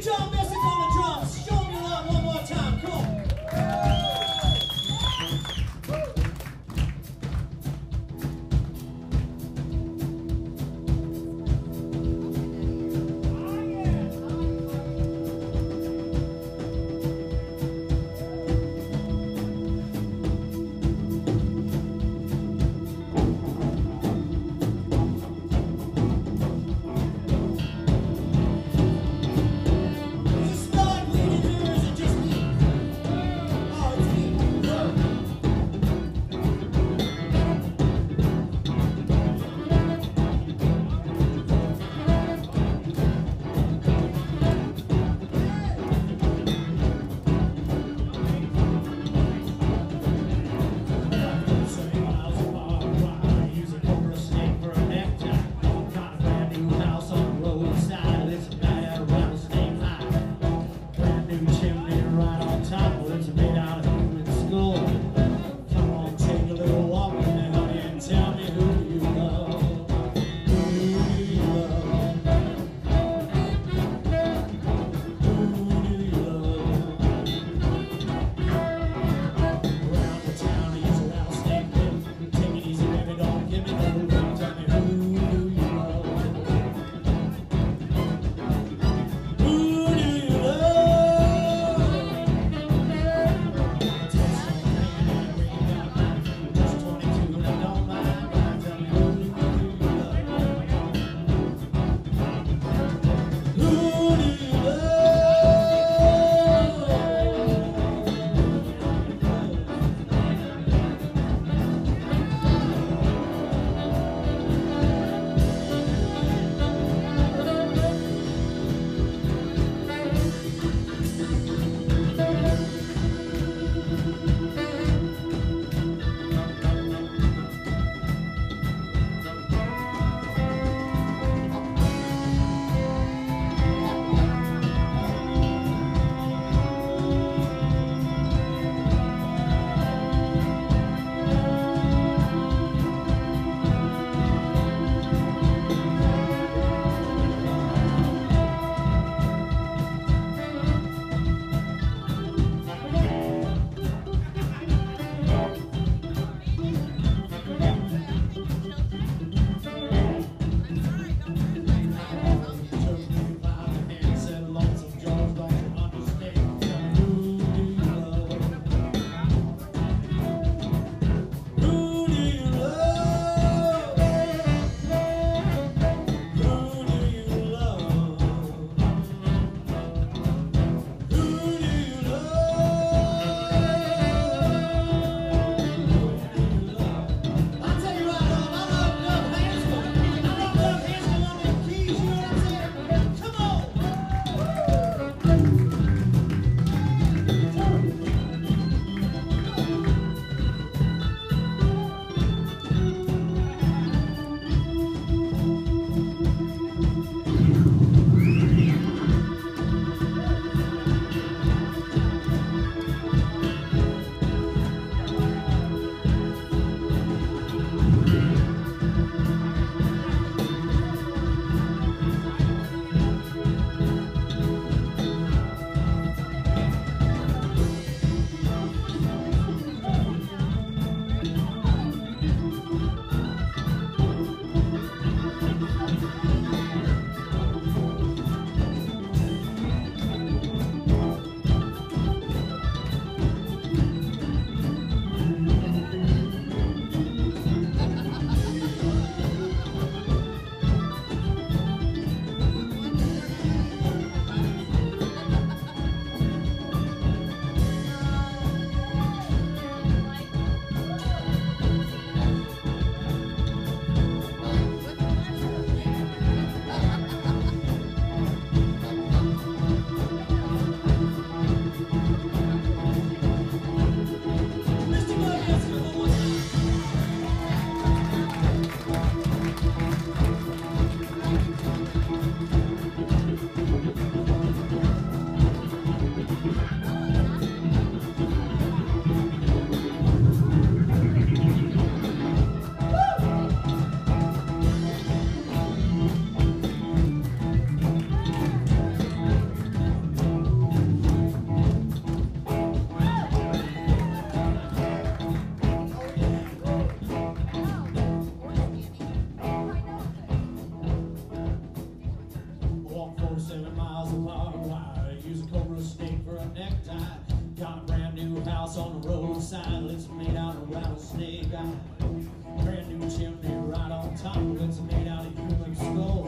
get y'all tile made out of rattlesnake. I brand new chimney right on top It's made out of human skull.